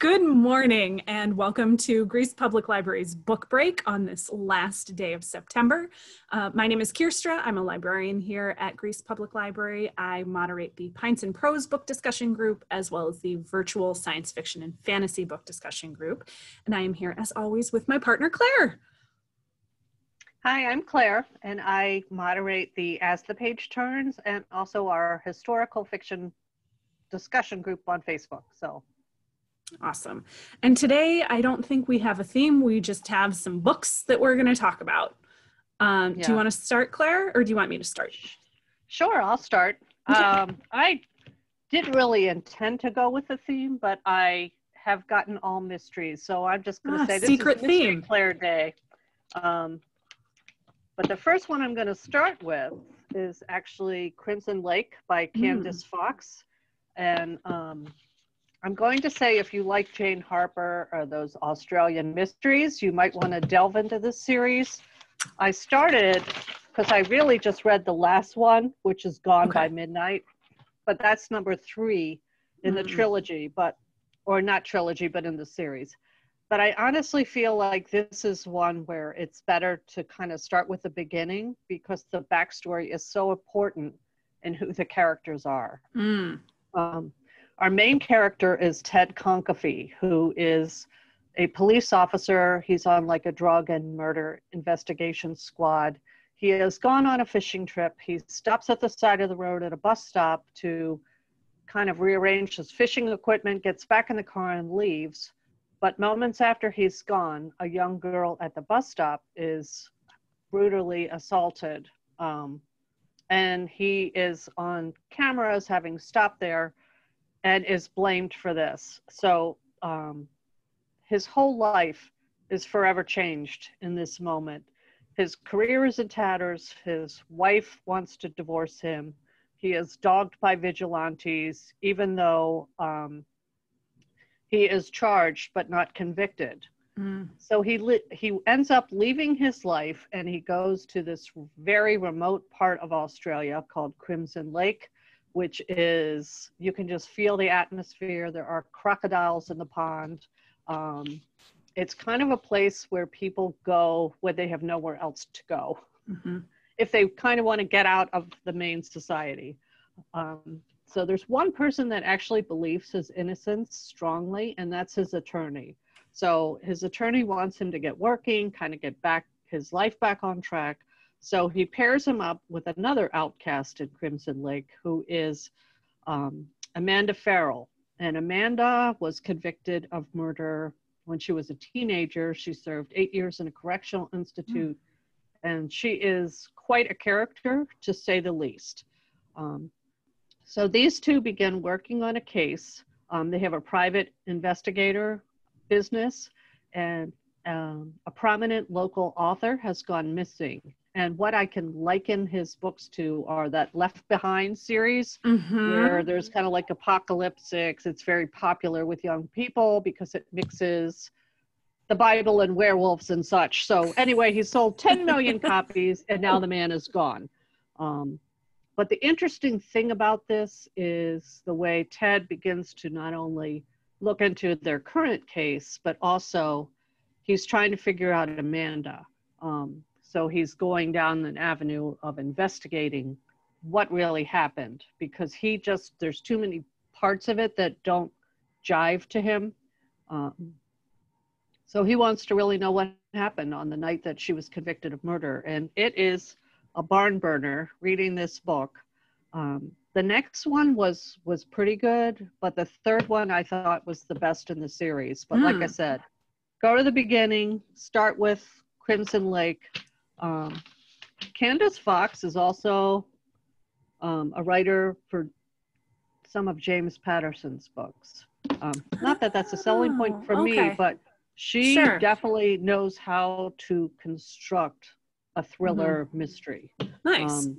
Good morning and welcome to Greece Public Library's book break on this last day of September. Uh, my name is Kirstra. I'm a librarian here at Greece Public Library. I moderate the Pints and Prose book discussion group as well as the virtual science fiction and fantasy book discussion group. And I am here as always with my partner Claire. Hi, I'm Claire, and I moderate the As the Page Turns and also our historical fiction discussion group on Facebook. So Awesome. And today, I don't think we have a theme. We just have some books that we're going to talk about. Um, yeah. Do you want to start, Claire, or do you want me to start? Sure, I'll start. Okay. Um, I didn't really intend to go with a theme, but I have gotten all mysteries. So I'm just going to ah, say this secret is theme. Claire Day. Um, but the first one I'm going to start with is actually Crimson Lake by hmm. Candice mm. Fox. And um, I'm going to say if you like Jane Harper or those Australian mysteries, you might want to delve into this series. I started because I really just read the last one, which is Gone okay. by Midnight, but that's number three in mm-hmm. the trilogy, but or not trilogy, but in the series. But I honestly feel like this is one where it's better to kind of start with the beginning because the backstory is so important in who the characters are. Mm. Um, our main character is Ted Conkaffey, who is a police officer. He's on like a drug and murder investigation squad. He has gone on a fishing trip. He stops at the side of the road at a bus stop to kind of rearrange his fishing equipment, gets back in the car and leaves. But moments after he's gone, a young girl at the bus stop is brutally assaulted. Um, and he is on cameras having stopped there and is blamed for this. So um, his whole life is forever changed in this moment. His career is in tatters. His wife wants to divorce him. He is dogged by vigilantes, even though um, he is charged but not convicted. Mm. So he li- he ends up leaving his life and he goes to this very remote part of Australia called Crimson Lake, which is you can just feel the atmosphere. There are crocodiles in the pond. Um, it's kind of a place where people go when they have nowhere else to go. Mm-hmm. If they kind of want to get out of the main society. Um, so there's one person that actually believes his innocence strongly, and that's his attorney. So his attorney wants him to get working, kind of get back his life back on track. So he pairs him up with another outcast in Crimson Lake who is um, Amanda Pharrell. And Amanda was convicted of murder when she was a teenager. She served eight years in a correctional institute, mm. and she is quite a character to say the least. Um, so these two begin working on a case. Um, they have a private investigator business, and um, a prominent local author has gone missing and what I can liken his books to are that Left Behind series, mm-hmm. where there's kind of like apocalyptics. It's very popular with young people because it mixes the Bible and werewolves and such. So anyway, he sold 10 million copies, and now the man is gone. Um, but the interesting thing about this is the way Ted begins to not only look into their current case, but also he's trying to figure out Amanda. Um, so he's going down an avenue of investigating what really happened because he just, there's too many parts of it that don't jive to him. Um, so he wants to really know what happened on the night that she was convicted of murder. And it is a barn burner reading this book. Um, the next one was was pretty good, but the third one I thought was the best in the series. But mm. like I hmm. said, go to the beginning, start with Crimson Lake, um, Candice Fox is also um, a writer for some of James Patterson's books. Um, not that that's a selling point oh, for okay. me, but she sure. definitely knows how to construct a thriller mm-hmm. mystery. Nice. Um,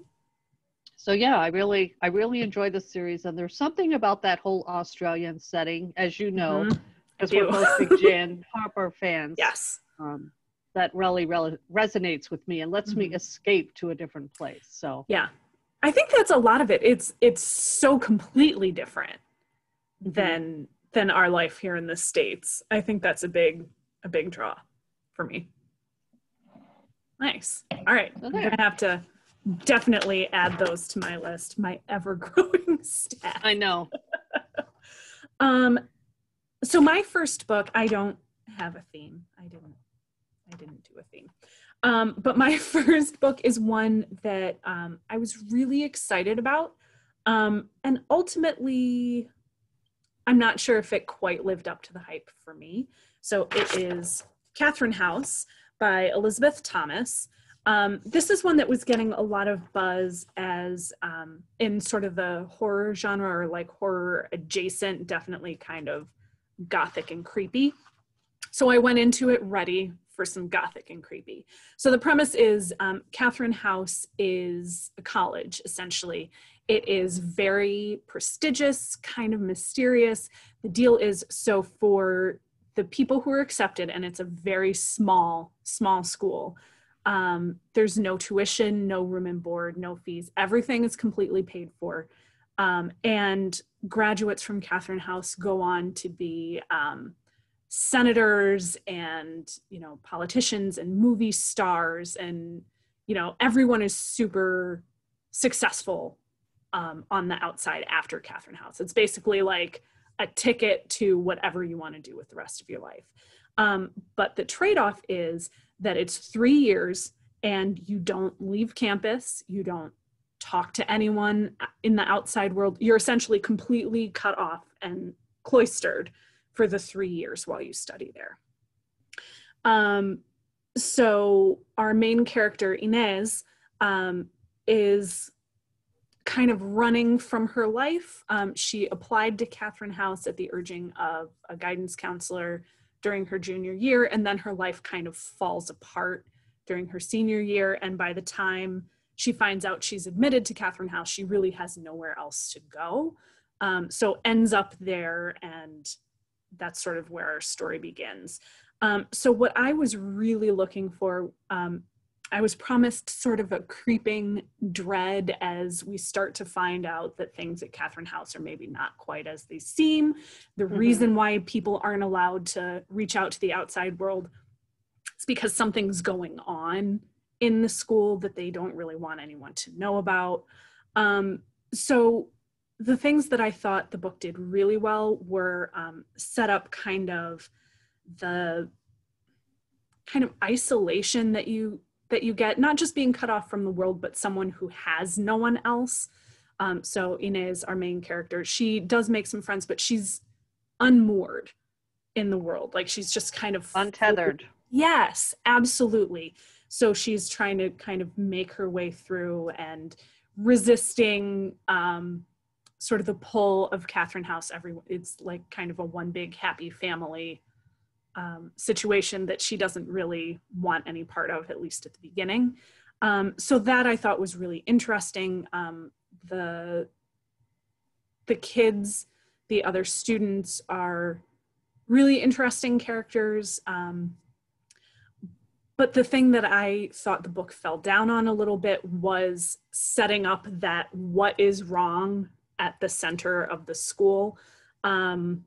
so yeah, I really, I really enjoy the series, and there's something about that whole Australian setting, as you know, mm-hmm. because we're both big Jane Harper fans. Yes. Um, that really, really resonates with me and lets mm-hmm. me escape to a different place. So yeah, I think that's a lot of it. It's it's so completely different mm-hmm. than than our life here in the states. I think that's a big a big draw for me. Nice. All right. I'm going to have to definitely add those to my list, my ever growing stack. I know. um so my first book, I don't have a theme. I didn't I didn't do a theme. Um, but my first book is one that um, I was really excited about. Um, and ultimately, I'm not sure if it quite lived up to the hype for me. So it is Catherine House by Elisabeth Thomas. Um, this is one that was getting a lot of buzz as um, in sort of the horror genre or like horror adjacent, definitely kind of gothic and creepy. So I went into it ready for some gothic and creepy. So the premise is um, Catherine House is a college, essentially. It is very prestigious, kind of mysterious. The deal is so for the people who are accepted, and it's a very small, small school. Um, there's no tuition, no room and board, no fees. Everything is completely paid for. Um, and graduates from Catherine House go on to be um, senators and you know politicians and movie stars and you know everyone is super successful um, on the outside after catherine house. It's basically like a ticket to whatever you want to do with the rest of your life. Um, but the trade-off is that it's three years and you don't leave campus you don't talk to anyone in the outside world. You're essentially completely cut off and cloistered for the three years while you study there. Um, so our main character, Inez, um, is kind of running from her life. Um, she applied to Catherine House at the urging of a guidance counselor during her junior year, and then her life kind of falls apart during her senior year. And by the time she finds out she's admitted to Catherine House, she really has nowhere else to go. Um, so ends up there and that's sort of where our story begins. Um, so what I was really looking for, um, I was promised sort of a creeping dread as we start to find out that things at Catherine House are maybe not quite as they seem. The mm-hmm. reason why people aren't allowed to reach out to the outside world is because something's going on in the school that they don't really want anyone to know about. Um, so the things that I thought the book did really well were um, set up kind of the kind of isolation that you that you get, not just being cut off from the world, but someone who has no one else. Um, so Inez, our main character, she does make some friends, but she's unmoored in the world. Like she's just kind of untethered. Yes, absolutely. So she's trying to kind of make her way through and resisting um, sort of the pull of Catherine House. Every it's like kind of a one big happy family um, situation that she doesn't really want any part of, at least at the beginning. Um, so that I thought was really interesting. Um, the the kids, the other students are really interesting characters. Um, but the thing that I thought the book fell down on a little bit was setting up that what is wrong at the center of the school. Um,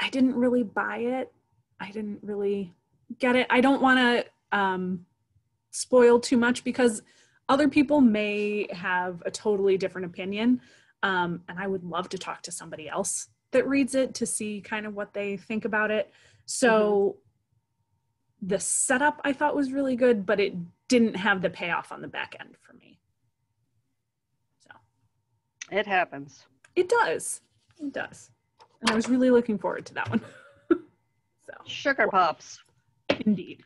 I didn't really buy it. I didn't really get it. I don't want to um, spoil too much because other people may have a totally different opinion. Um, and I would love to talk to somebody else that reads it to see kind of what they think about it. So mm-hmm. the setup I thought was really good, but it didn't have the payoff on the back end for me. It happens. It does. It does. And I was really looking forward to that one. so sugar pops. Indeed.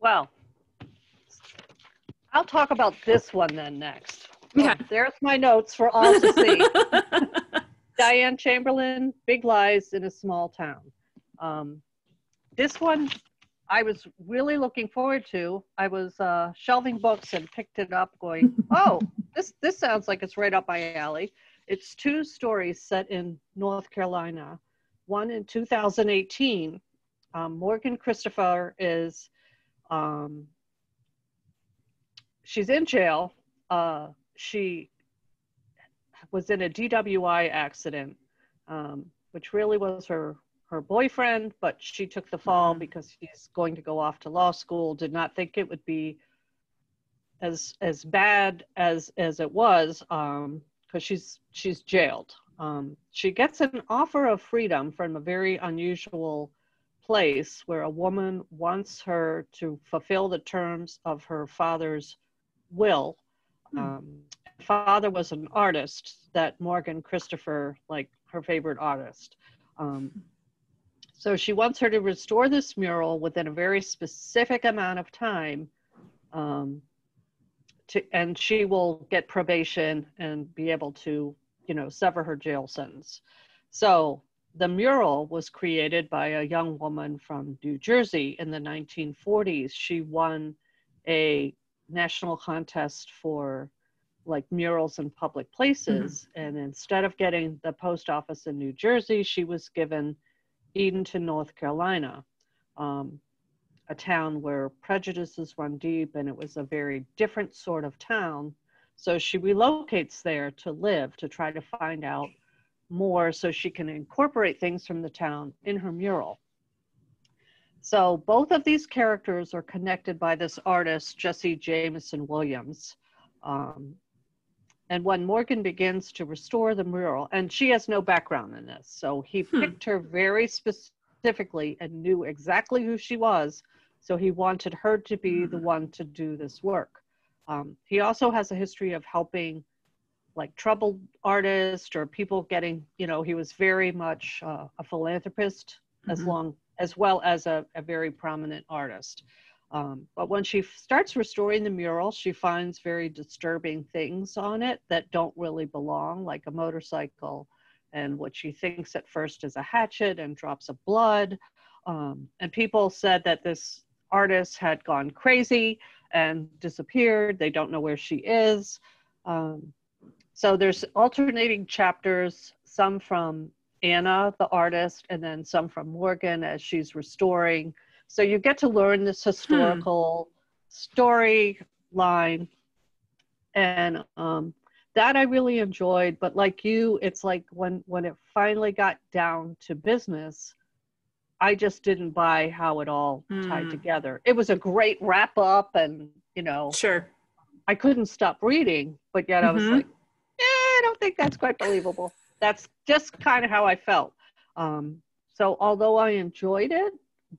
Well, I'll talk about this one then next. Yeah. Oh, there's my notes for all to see. Diane Chamberlain, Big Lies in a Small Town. Um, this one I was really looking forward to. I was uh, shelving books and picked it up, going, "Oh, this this sounds like it's right up my alley." It's two stories set in North Carolina. One in 2018. Um, Morgan Christopher is um, she's in jail. Uh, she was in a DWI accident, um, which really was her her boyfriend, but she took the fall Mhm. because he's going to go off to law school. Did not think it would be as as bad as as it was because she's she's jailed. Um, she gets an offer of freedom from a very unusual place where a woman wants her to fulfill the terms of her father's will. Hmm. Um, father was an artist that Morgan Christopher, like her favorite artist. Um, so she wants her to restore this mural within a very specific amount of time. Um, to, and she will get probation and be able to, you know, sever her jail sentence. So the mural was created by a young woman from New Jersey in the 1940s. She won a national contest for like murals in public places. And instead of getting the post office in New Jersey, she was given Edenton North Carolina, um, a town where prejudices run deep and it was a very different sort of town. So she relocates there to live to try to find out more so she can incorporate things from the town in her mural. So both of these characters are connected by this artist, Jesse Jameson Williams. Um, and when Morgan begins to restore the mural, and she has no background in this, so he Hmm. picked her very specifically and knew exactly who she was. So he wanted her to be the one to do this work. Um, he also has a history of helping like troubled artists or people getting, you know, he was very much uh, a philanthropist as Mhm. long as well as a, a very prominent artist. Um, but when she f- starts restoring the mural, she finds very disturbing things on it that don't really belong, like a motorcycle and what she thinks at first is a hatchet and drops of blood. Um, and people said that this artist had gone crazy and disappeared. They don't know where she is. Um, so there's alternating chapters, some from Anna, the artist, and then some from Morgan as she's restoring. So you get to learn this historical storyline. And um, that I really enjoyed. But like you, it's like when when it finally got down to business, I just didn't buy how it all tied Mm. together. It was a great wrap up, and you know, Sure. I couldn't stop reading, but yet I was Mhm. like, yeah, I don't think that's quite believable. That's just kind of how I felt. Um, so although I enjoyed it,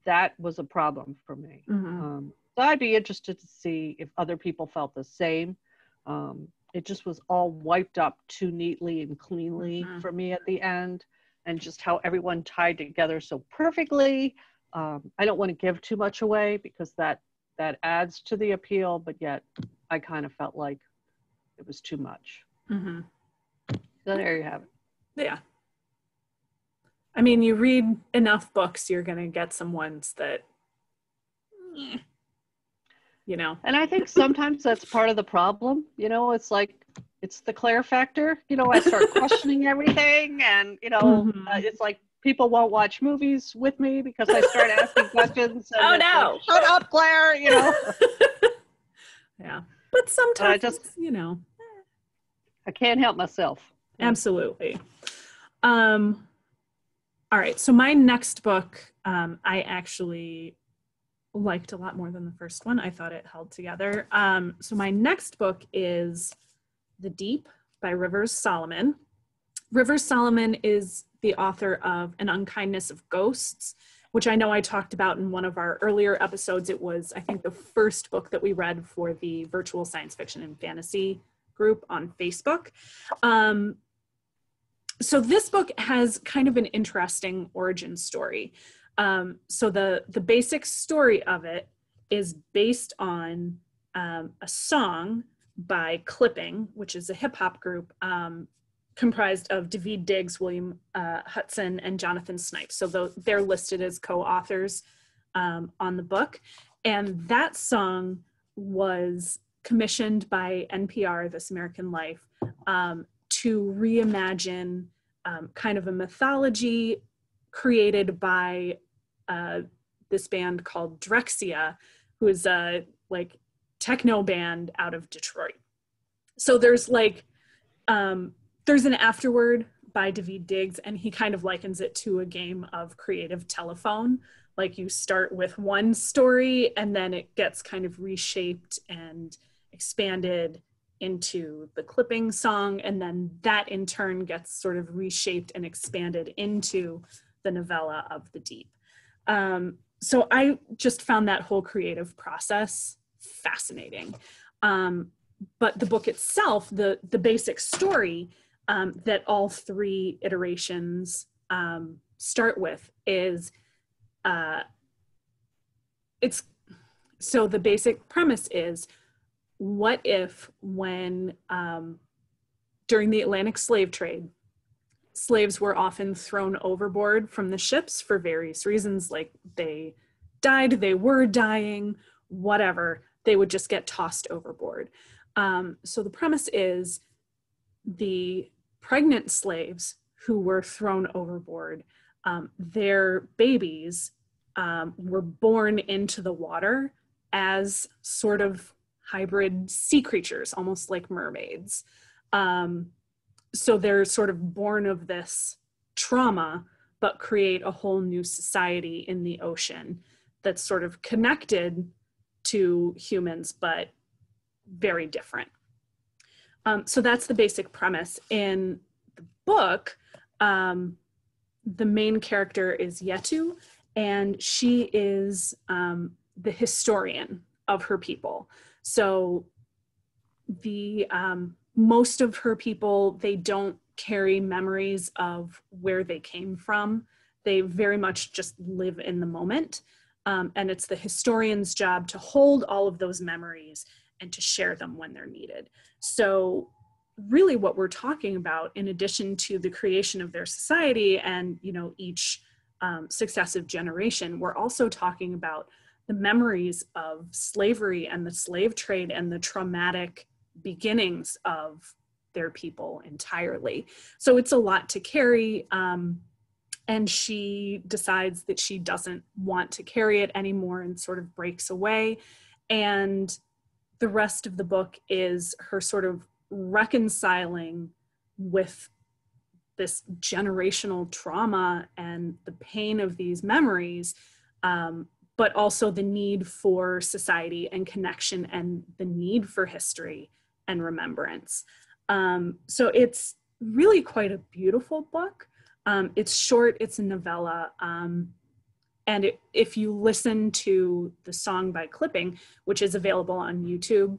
that was a problem for me. Mhm. Um, so I'd be interested to see if other people felt the same. Um, it just was all wiped up too neatly and cleanly Mhm. for me at the end, and just how everyone tied together so perfectly. Um, I don't want to give too much away because that that adds to the appeal, but yet I kind of felt like it was too much. Mhm. So there you have it. Yeah. I mean, you read enough books, you're going to get some ones that, eh, you know. And I think sometimes that's part of the problem. You know, it's like it's the Claire factor. You know, I start questioning everything, and you know, Mhm. uh, it's like people won't watch movies with me because I start asking questions. Oh, no. like, Shut up, Claire. You know, yeah. But sometimes, just- you know, I can't help myself. absolutely. Um, all right. So my next book, um, I actually liked a lot more than the first one. I thought it held together. Um, so my next book is The Deep by Rivers Solomon. Rivers Solomon is the author of An Unkindness of Ghosts, which I know I talked about in one of our earlier episodes. It was, I think, the first book that we read for the virtual science fiction and fantasy group on Facebook. Um, so this book has kind of an interesting origin story. Um, so the the basic story of it is based on um, a song by Clipping, which is a hip hop group um, comprised of Daveed Diggs, William uh, Hutson, and Jonathan Snipes. So tho- they're listed as co-authors um, on the book, and that song was commissioned by NPR, This American Life, um, to reimagine um, kind of a mythology created by uh, this band called Drexciya, who is a like techno band out of Detroit. So there's like um, there's an afterword by Daveed Diggs, and he kind of likens it to a game of creative telephone. Like you start with one story and then it gets kind of reshaped and expanded into the clipping song, and then that in turn gets sort of reshaped and expanded into the novella of the deep. Um, so I just found that whole creative process fascinating. Um, but the book itself, the the basic story um, that all three iterations um, start with is uh, it's so the basic premise is what if when um, during the Atlantic slave trade, slaves were often thrown overboard from the ships for various reasons, like they died, they were dying, whatever, they would just get tossed overboard. Um, so the premise is the pregnant slaves who were thrown overboard, um, their babies um, were born into the water as sort of hybrid sea creatures, almost like mermaids. Um, so they're sort of born of this trauma, but create a whole new society in the ocean that's sort of connected to humans, but very different. Um, so that's the basic premise. In the book, um, the main character is Yetu, and she is um, the historian of her people. So the um, most of her people they don't carry memories of where they came from. They very much just live in the moment, um, and it's the historian's job to hold all of those memories and to share them when they're needed. So really what we're talking about in addition to the creation of their society and you know each um, successive generation we're also talking about the memories of slavery and the slave trade and the traumatic beginnings of their people entirely. So it's a lot to carry um, and she decides that she doesn't want to carry it anymore and sort of breaks away. And the rest of the book is her sort of reconciling with this generational trauma and the pain of these memories, um, but also the need for society and connection and the need for history and remembrance. Um, so it's really quite a beautiful book. Um, it's short, it's a novella. Um, and it, if you listen to the song by Clipping, which is available on YouTube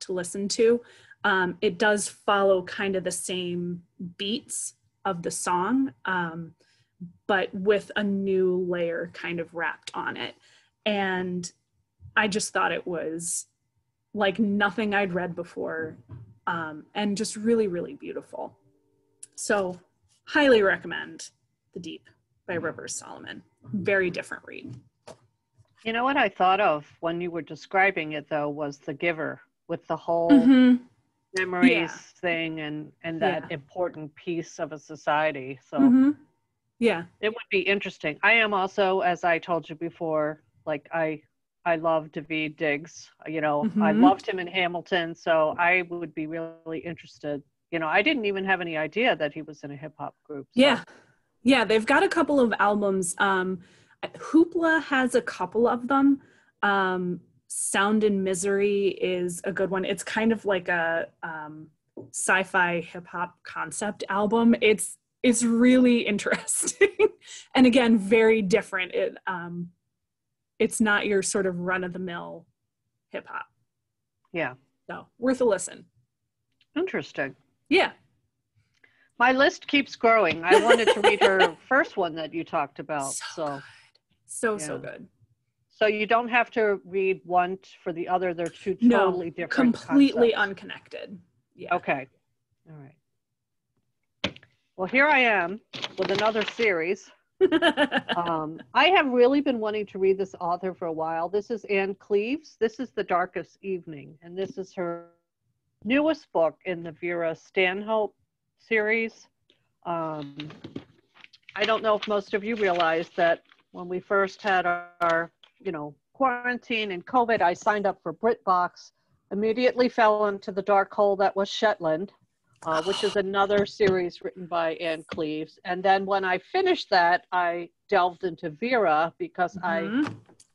to listen to, um, it does follow kind of the same beats of the song, um, but with a new layer kind of wrapped on it. And I just thought it was like nothing I'd read before um, and just really, really beautiful. So, highly recommend The Deep by Rivers Solomon very different read. You know what I thought of when you were describing it though was the giver with the whole mm-hmm. memories yeah. thing and and that yeah. important piece of a society. So mm-hmm. yeah, it would be interesting. I am also, as I told you before, like I I love Daveed Diggs. You know, mm-hmm. I loved him in Hamilton, so I would be really interested. You know, I didn't even have any idea that he was in a hip hop group. So. Yeah, yeah, they've got a couple of albums. Um, Hoopla has a couple of them. Um, Sound and Misery is a good one. It's kind of like a um, sci-fi hip hop concept album. It's it's really interesting, and again, very different. It um, it's not your sort of run of the mill hip hop. Yeah. So worth a listen. Interesting. Yeah. My list keeps growing. I wanted to read her first one that you talked about. So, so, so, yeah. so, good. So you don't have to read one for the other. They're two no, totally different. Completely concepts. unconnected. Yeah. Okay. All right. Well, here I am with another series. um, I have really been wanting to read this author for a while. This is Ann Cleeves. This is The Darkest Evening, and this is her newest book in the Vera Stanhope series. Um, I don't know if most of you realize that when we first had our, our, you know, quarantine and COVID, I signed up for BritBox, immediately fell into the dark hole that was Shetland. Uh, which is another series written by Ann Cleeves. And then when I finished that, I delved into Vera because Mhm. I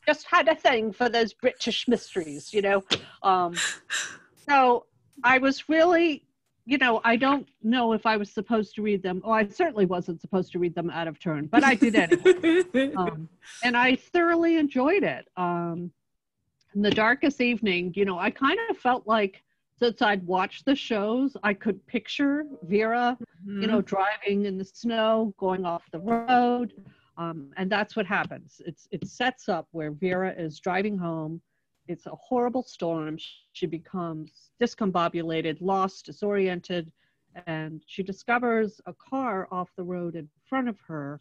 just had a thing for those British mysteries, you know. Um, so I was really, you know, I don't know if I was supposed to read them. Oh, I certainly wasn't supposed to read them out of turn, but I did anyway. um, and I thoroughly enjoyed it. Um, in the darkest evening, you know, I kind of felt like since I'd watched the shows, I could picture Vera, you know, driving in the snow, going off the road. Um, and that's what happens. It's it sets up where Vera is driving home. It's a horrible storm. She becomes discombobulated, lost, disoriented, and she discovers a car off the road in front of her.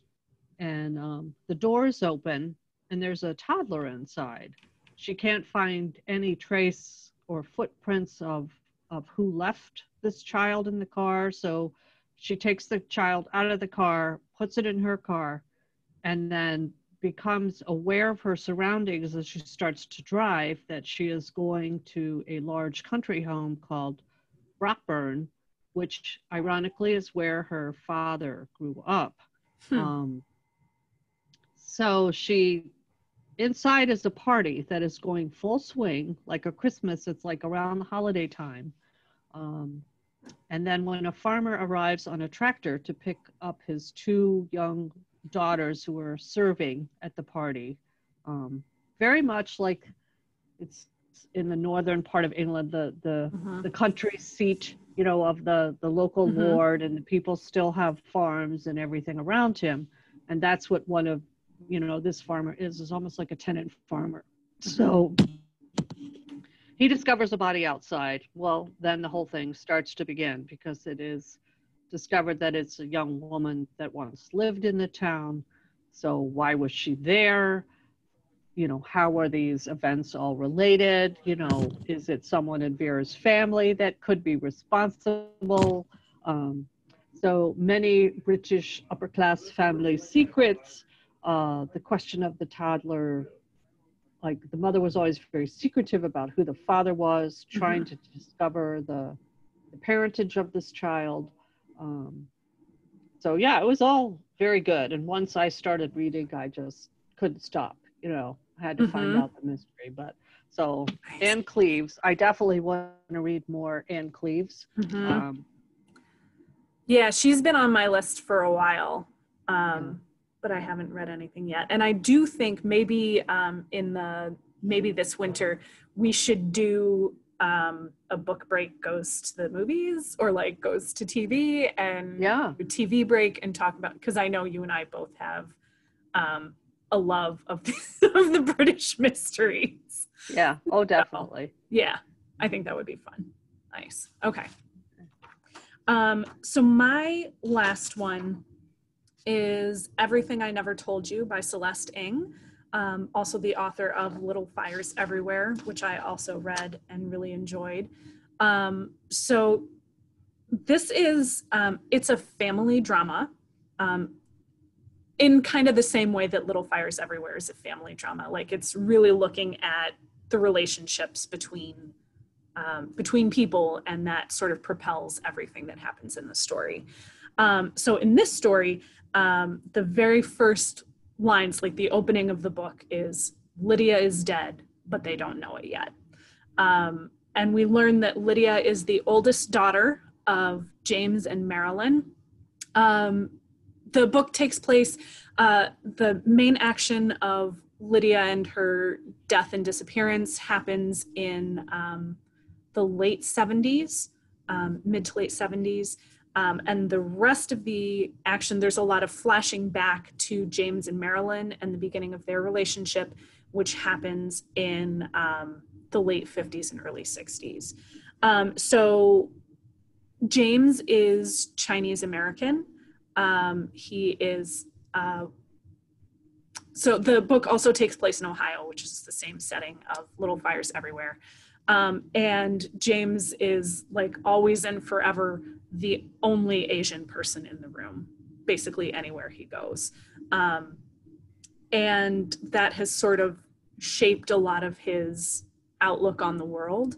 And um, the doors open, and there's a toddler inside. She can't find any trace or footprints of of who left this child in the car. So she takes the child out of the car, puts it in her car, and then becomes aware of her surroundings as she starts to drive that she is going to a large country home called Rockburn, which ironically is where her father grew up. Hmm. Um, so she inside is a party that is going full swing like a christmas it's like around the holiday time um, and then when a farmer arrives on a tractor to pick up his two young daughters who are serving at the party um, very much like it's in the northern part of england the the Mhm. the country seat you know of the the local Mhm. lord and the people still have farms and everything around him and that's what one of you know this farmer is is almost like a tenant farmer. So he discovers a body outside. Well then the whole thing starts to begin because it is discovered that it's a young woman that once lived in the town. So why was she there? You know how are these events all related? You know is it someone in vera's family that could be responsible? Um, so many british upper class family secrets uh, the question of the toddler like the mother was always very secretive about who the father was trying to discover the, the parentage of this child. Um, so yeah it was all very good. And once i started reading i just couldn't stop you know. I had to find Mhm. out the mystery but so Ann Cleeves i definitely want to read more Ann Cleeves Mhm. um, Yeah, she's been on my list for a while, um. But I haven't read anything yet. And I do think maybe um, in the maybe this winter we should do um, a book break goes to the movies or like goes to TV and yeah a TV break and talk about because I know you and I both have um, a love of the, of the British mysteries. yeah oh definitely Yeah, I think that would be fun. Nice. Okay. Um, so my last one is Everything I Never Told You by Celeste Ng, um, also the author of Little Fires Everywhere, which I also read and really enjoyed. Um, so this is um, it's a family drama. Um, in kind of the same way that Little Fires Everywhere is a family drama. Like it's really looking at the relationships between um, between people, and that sort of propels everything that happens in the story. Um, so in this story, um, the very first lines, like the opening of the book, is Lydia is dead, but they don't know it yet. Um, and we learn that Lydia is the oldest daughter of James and Marilyn. Um, the book takes place, uh, the main action of Lydia and her death and disappearance happens in um, the late 70s, um, mid to late 70s. Um, and the rest of the action, there's a lot of flashing back to James and Marilyn and the beginning of their relationship, which happens in um, the late 50s and early 60s. Um, so James is Chinese American. Um, he is uh, so the book also takes place in Ohio, which is the same setting of Little Fires Everywhere. Um, and James is like always and forever the only Asian person in the room, basically anywhere he goes. Um, and that has sort of shaped a lot of his outlook on the world.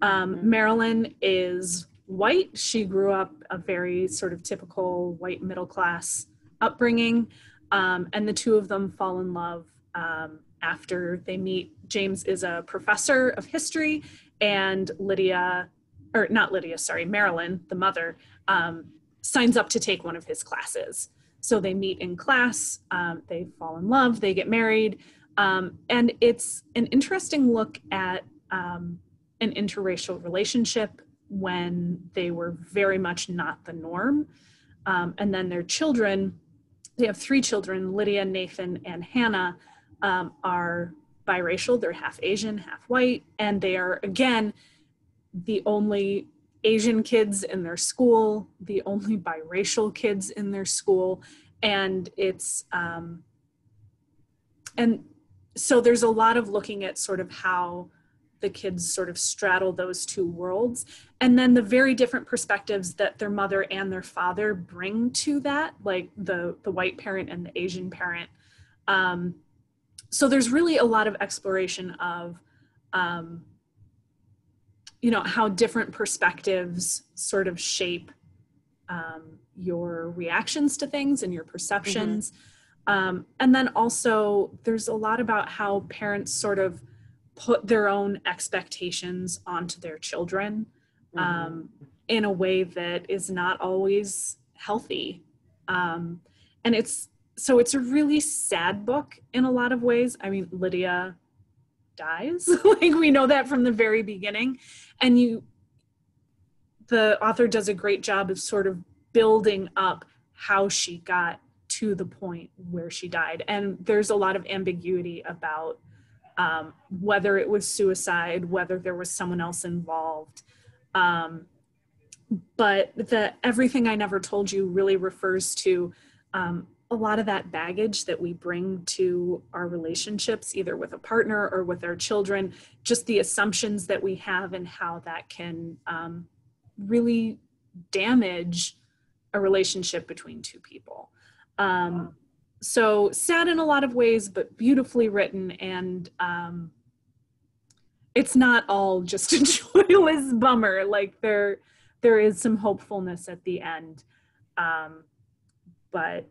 Um, Mhm. Marilyn is white. She grew up a very sort of typical white middle class upbringing. Um, and the two of them fall in love um, after they meet. James is a professor of history, and Lydia, or not Lydia, sorry, Marilyn, the mother, um, signs up to take one of his classes. So they meet in class, um, they fall in love, they get married. Um, and it's an interesting look at um, an interracial relationship when they were very much not the norm. Um, and then their children, they have three children Lydia, Nathan, and Hannah, um, are biracial. They're half Asian, half white, and they are, again, the only Asian kids in their school, the only biracial kids in their school. And it's, um, and so there's a lot of looking at sort of how the kids sort of straddle those two worlds and then the very different perspectives that their mother and their father bring to that like the the white parent and the asian parent um, so there's really a lot of exploration of um, you know how different perspectives sort of shape um, your reactions to things and your perceptions mm-hmm. um, and then also there's a lot about how parents sort of put their own expectations onto their children mm-hmm. um, in a way that is not always healthy. Um, and it's so it's a really sad book in a lot of ways. I mean, Lydia dies, like we know that from the very beginning. And you, the author does a great job of sort of building up how she got to the point where she died. And there's a lot of ambiguity about um, whether it was suicide, whether there was someone else involved. Um, but the everything I never told you really refers to um, a lot of that baggage that we bring to our relationships, either with a partner or with our children, just the assumptions that we have and how that can um, really damage a relationship between two people. Um, so sad in a lot of ways, but beautifully written. And um, it's not all just a joyless bummer. Like there, there is some hopefulness at the end. Um, but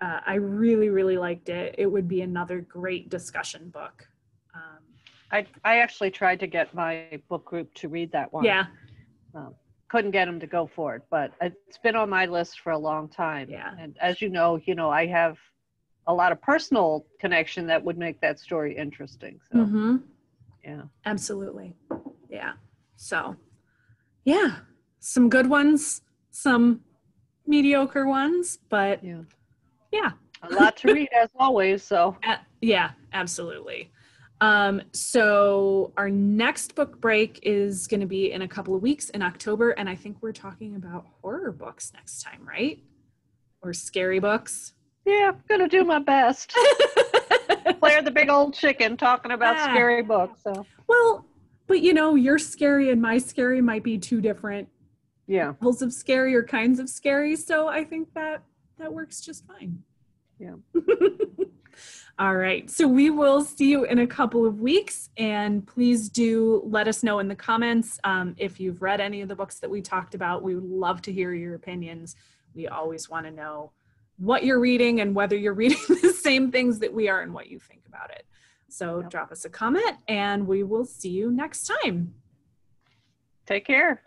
uh, I really, really liked it. It would be another great discussion book. Um, I, I actually tried to get my book group to read that one. Yeah. Um, couldn't get them to go for it, but it's been on my list for a long time. Yeah. And as you know, you know, I have a lot of personal connection that would make that story interesting. So, mm-hmm. yeah. Absolutely. Yeah. So, yeah, some good ones, some mediocre ones, but yeah. Yeah. a lot to read as always. So, uh, yeah, absolutely. Um, so our next book break is going to be in a couple of weeks in October, and I think we're talking about horror books next time, right? Or scary books. Yeah, I'm gonna do my best. Claire the big old chicken talking about yeah. scary books. So well, but you know, your scary and my scary might be two different yeah levels of scary or kinds of scary. So I think that that works just fine. Yeah. All right. So we will see you in a couple of weeks. And please do let us know in the comments um, if you've read any of the books that we talked about. We would love to hear your opinions. We always want to know what you're reading and whether you're reading the same things that we are and what you think about it. So yep. drop us a comment and we will see you next time. Take care.